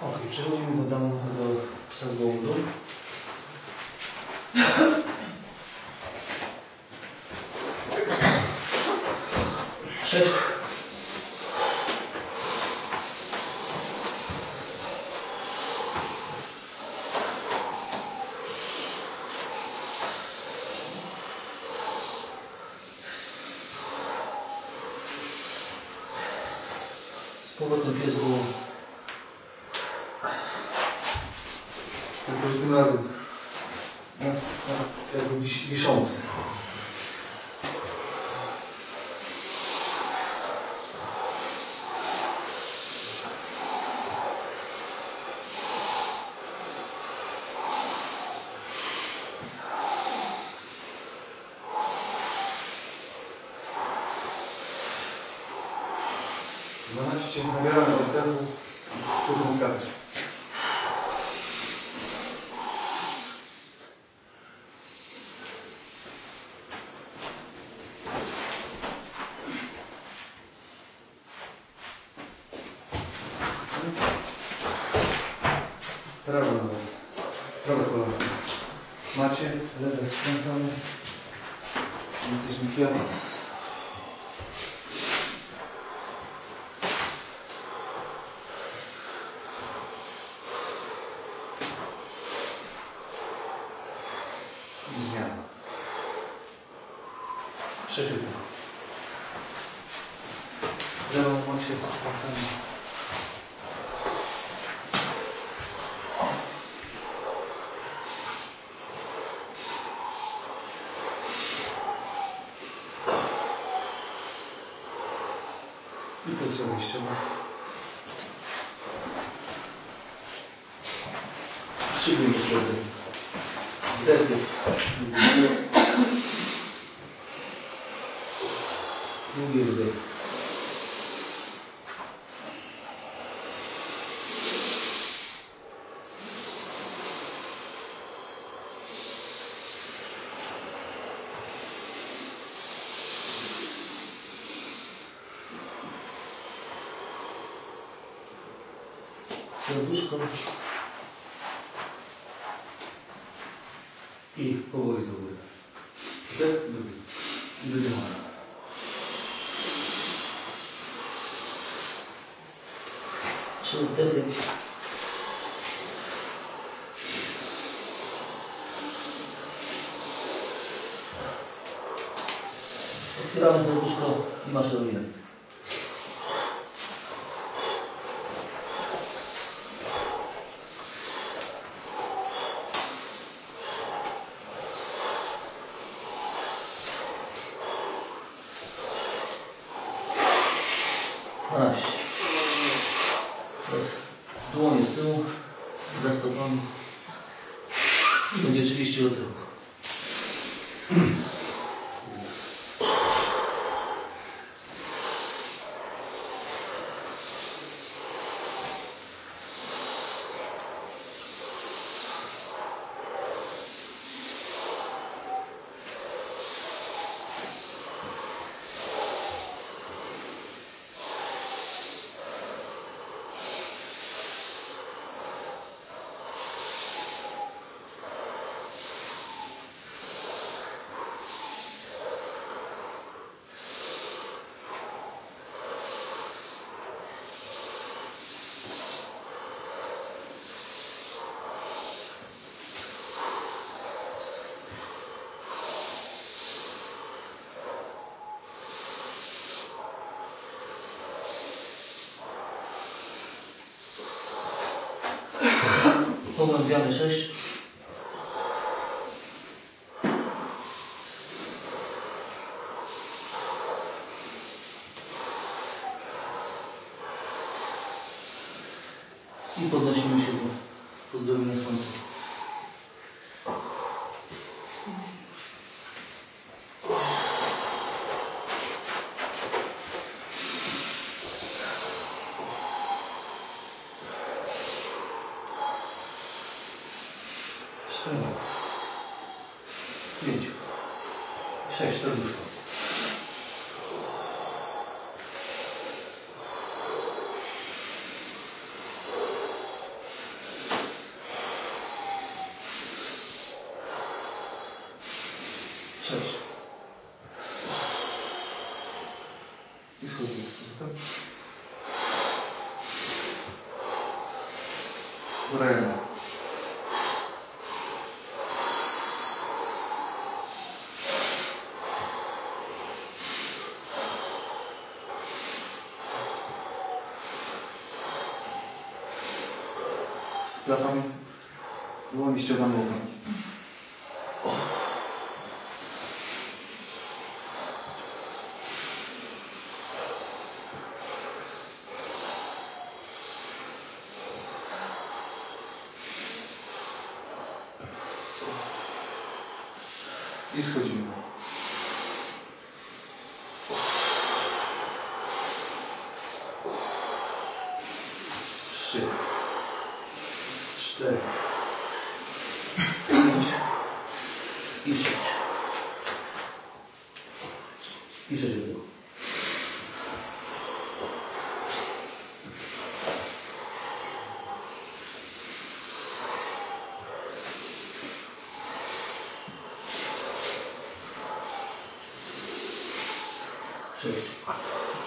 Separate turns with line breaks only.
Ok, przechodzimy do domu do samochodu. Sześć. Z powrotem pies
Tym razem nas jakby wis wiszący. Dwanaście nabieramy oddechu i spróbuję zgadać. Prawo noga. Prawe kolano. Macie, lewe skręcamy. Jesteśmy kwiaty. I zmiana.
Trzeci.
Lewą macie. I pozycja wyjściowa.
Przyjmij siebie. Wdech jest. Długi wdech. Traduz campos e valorizadora da demora. Absolutamente. Tiramos a busca de mais aliante. Teraz dłonie z tyłu, za stopami. Będzie 30 oddechów. Pogłębiamy 6. I podnosimy się do podgromenia słońca. Считай, что вышло.
Шесть. Исходим. Правильно. Udajemy. Splatam dłoń i ściągam lokanki. I schodzimy.
I sześć. I sześć było. Sześć.